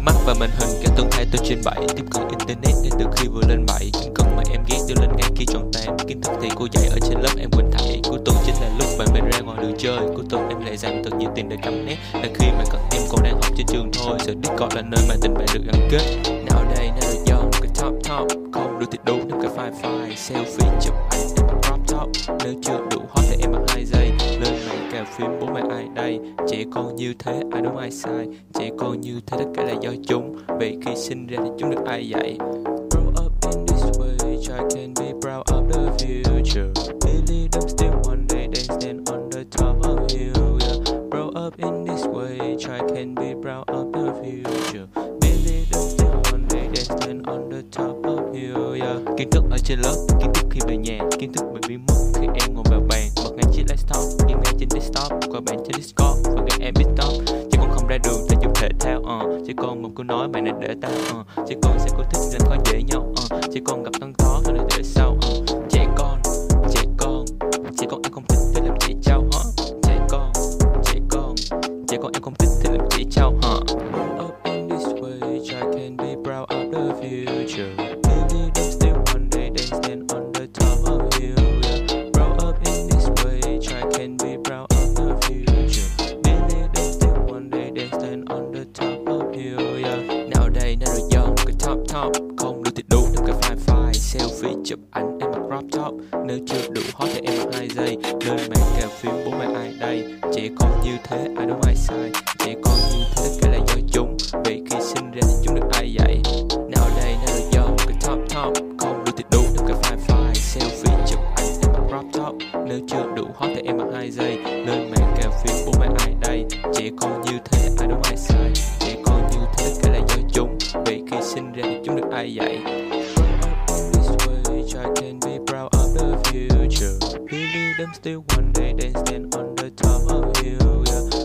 mắt và màn hình các tuần lai tôi trên bảy tiếp cận internet ngay từ khi vừa lên bảy những cần mà em ghét đưa lên ngay khi tròn tan kiến thức thì cô dạy ở trên lớp em quên thảy cuối tuần chính là lúc bạn mình ra ngoài đường chơi. Cuối tuần em lại dành thật nhiều tiền để cắm nét. Là khi mà các em còn đang học trên trường thôi. Giờ discord là nơi mà tình bạn được gắn kết. Nào đây, nào được do một cái top top. Không đủ thì đủ nếu cái file file, selfie, chụp ảnh, em mặc crop top. Nếu chưa đủ hot thì em mặc hai giây lên phim bố mẹ ai đây? Trẻ con như thế, ai đúng ai sai? Trẻ con như thế tất cả là do chúng. Vậy khi sinh ra thì chúng được ai dạy? Grow up in this way, try can be proud of the future. Believe them still one day, they stand on the top of you yeah. grow up in this way, try can be proud of the future. Believe them still one day, they stand on the top of you yeah. kiến thức ở trên lớp, kiến thức khi về nhà, kiến thức bị biến mất khi em ngồi vào chiếc laptop game ngay trên desktop, qua bạn trên discord, và nghe em biết top chỉ con không ra đường thể chụp thể thao ờ. uh. Chứ con một câu nói bạn này để tao ờ. uh. Chứ con sẽ có thích nên khó dễ nhau ờ. uh. Chứ con gặp tăng khó thôi để sau uh. trẻ con trẻ con trẻ con em không thích thì làm trẻ trâu hả trẻ con trẻ con trẻ con em không thích thì làm trẻ trâu hả Grow up in this way, I can be proud of the future top không đủ tiền đủ thêm cái file file, selfie, chụp ảnh, em mặc crop top. Nếu chưa đủ hot thì em mặc hai giây. Lên mạng cà phim bố mẹ ai đây? Trẻ con như thế, ai đúng ai sai? Trẻ con như thế tất cả là do chúng vì khi sinh ra thì chúng được ai dạy? Nào đây, nào do một cái top top. Không đủ tiền đủ thêm cái file file, selfie, chụp ảnh, em mặc crop top. Nếu chưa đủ hot thì em mặc hai giây. Lên mạng cà phim bố mẹ ai đây? Trẻ con như thế, ai đúng ay. This way, I can be proud of the future. We Believe them still one day they stand on the top of you, yeah.